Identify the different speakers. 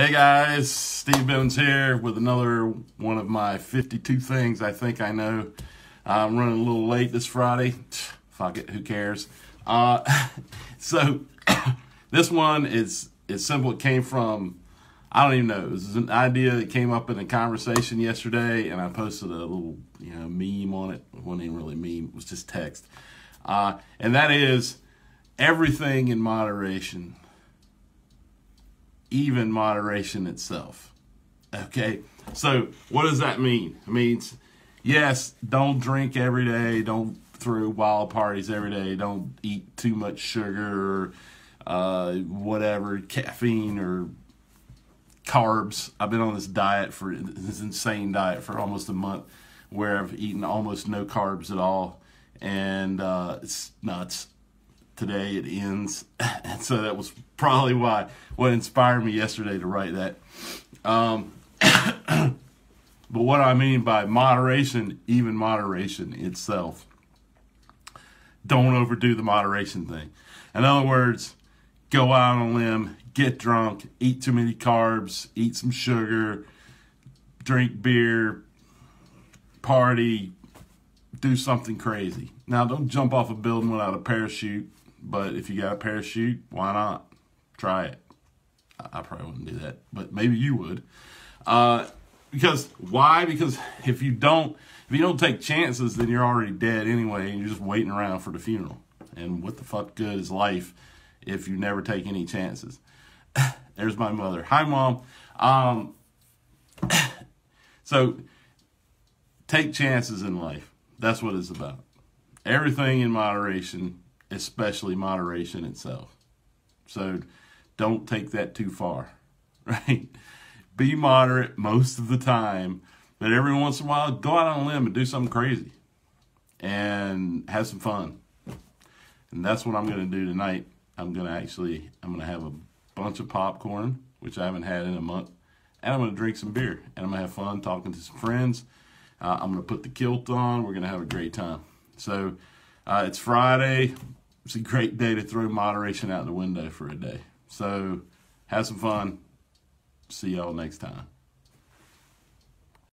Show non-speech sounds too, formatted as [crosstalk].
Speaker 1: Hey guys, Steve Bivans here with another one of my 52 things I think I know. I'm running a little late this Friday. Fuck it, who cares? Uh, [laughs] so [coughs] this one is is simple. It came from I don't even know. It was an idea that came up in a conversation yesterday, and I posted a little you know meme on it. It wasn't even really meme. It was just text, uh, and that is everything in moderation even moderation itself. Okay, so what does that mean? It means, yes, don't drink every day, don't throw wild parties every day, don't eat too much sugar or uh, whatever, caffeine or carbs. I've been on this diet for this insane diet for almost a month where I've eaten almost no carbs at all, and uh, it's nuts today it ends. [laughs] And so that was probably why what inspired me yesterday to write that. Um, [coughs] but what i mean by moderation even moderation itself. Don't overdo the moderation thing. In other words go out on a limb get drunk eat too many carbs eat some sugar drink beer party do something crazy. Now don't jump off a building without a parachute but if you got a parachute, why not? Try it. I probably wouldn't do that, but maybe you would. Uh, because why? Because if you don't, if you don't take chances, then you're already dead anyway, and you're just waiting around for the funeral. And what the fuck good is life if you never take any chances? [laughs] There's my mother. Hi, mom. Um, [coughs] so take chances in life. That's what it's about. Everything in moderation especially moderation itself. So don't take that too far, [laughs] right? Be moderate most of the time, but every once in a while, go out on a limb and do something crazy and have some fun. And that's what I'm going to do tonight. I'm going to actually, I'm going to have a bunch of popcorn, which I haven't had in a month, and I'm going to drink some beer, and I'm going to have fun talking to some friends. Uh, I'm going to put the kilt on. We're going to have a great time. So uh, it's Friday it's a great day to throw moderation out the window for a day. So have some fun. See y'all next time.